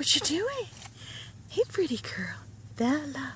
What you doing? Hey, pretty girl. Bella.